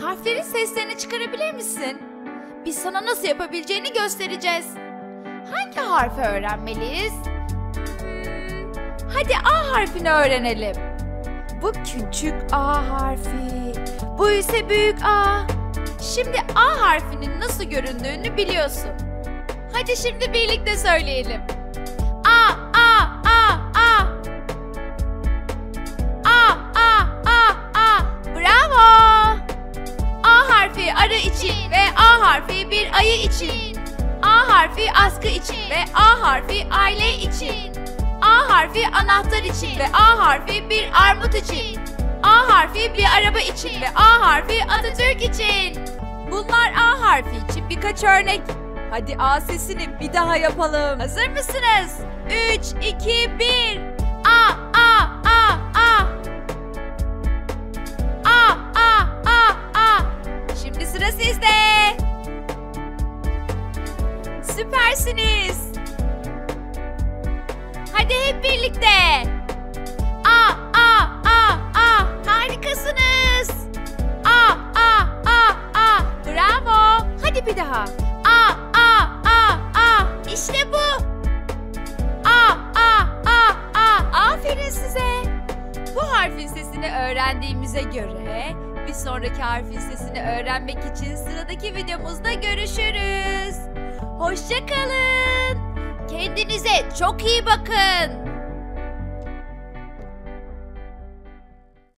Harflerin seslerini çıkarabilir misin? Biz sana nasıl yapabileceğini göstereceğiz. Hangi harfi öğrenmeliyiz? Hmm, Hadi A harfini öğrenelim. Bu küçük A harfi. Bu ise büyük A. Şimdi A harfinin nasıl göründüğünü biliyorsun. Hadi şimdi birlikte söyleyelim. Harfi arı için ve A harfi bir ayı için. A harfi askı için ve A harfi aile için. A harfi anahtar için ve A harfi bir armut için. A harfi bir araba için ve A harfi Atatürk için. Bunlar A harfi için birkaç örnek. Hadi A sesini bir daha yapalım. Hazır mısınız? 3, 2, 1. Süpersiniz. Hadi hep birlikte. A, A, A, A. Harikasınız. A, A, A, A. Bravo. Hadi bir daha. A, A, A, A. İşte bu. A, A, A, A. Aferin size. Bu harfin sesini öğrendiğimize göre bir sonraki harfin sesini öğrenmek için sıradaki videomuzda görüşürüz. Hoşçakalın. Kendinize çok iyi bakın.